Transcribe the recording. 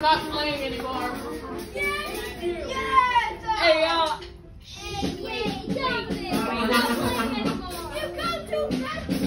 not playing anymore. Yes, yes. Hey, y'all. Hey, wait, wait. You're not playing anymore. You go too fast.